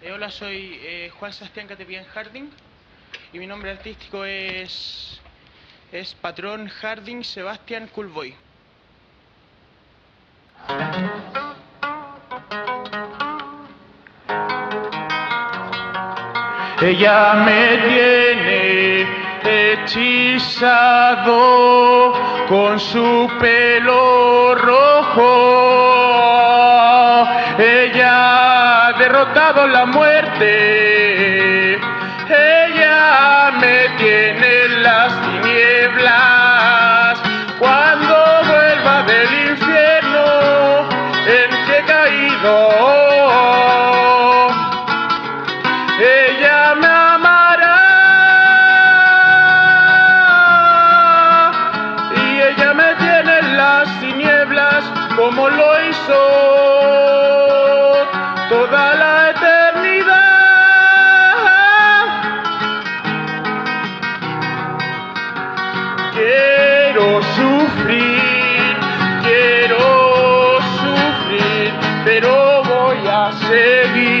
Eh, hola, soy eh, Juan Sebastián Catepian Harding y mi nombre artístico es, es Patrón Harding Sebastián Coolboy. Ella me tiene hechizado con su pelo rojo. Ella derrotado la muerte. Ella me tiene en las tinieblas. Cuando vuelva del infierno en que he caído. Ella me amará y ella me tiene en las tinieblas como lo hizo Quiero sufrir, quiero sufrir, pero voy a seguir.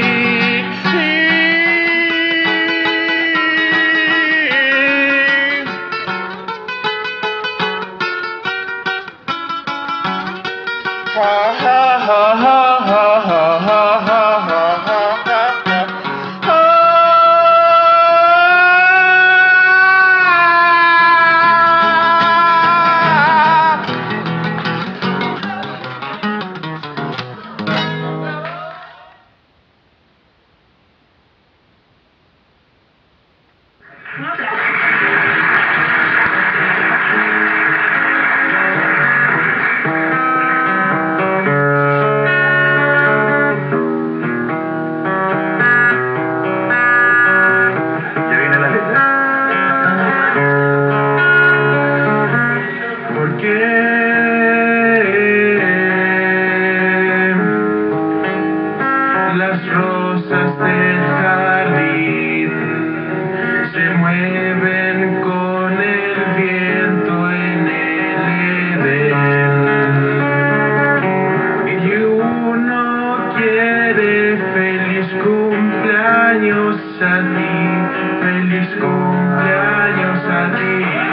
A ti, feliz cumpleaños a ti.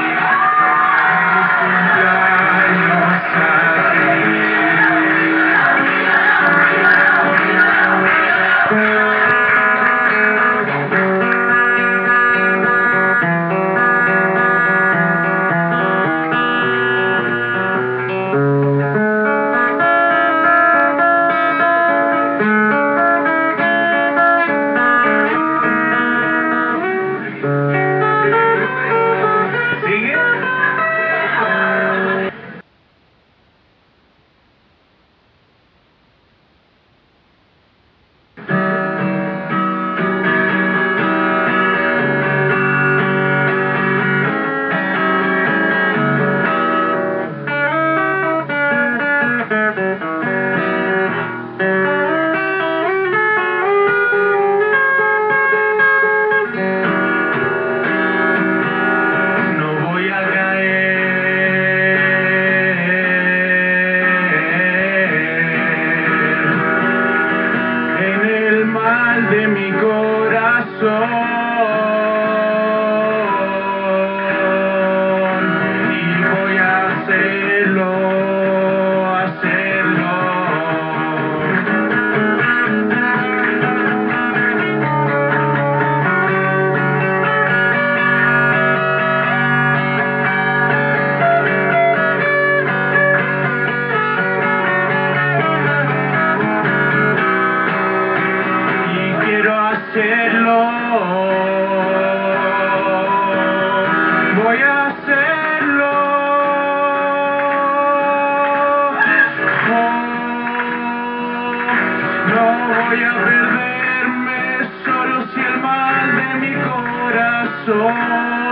No voy a perderme solo si el mal de mi corazón,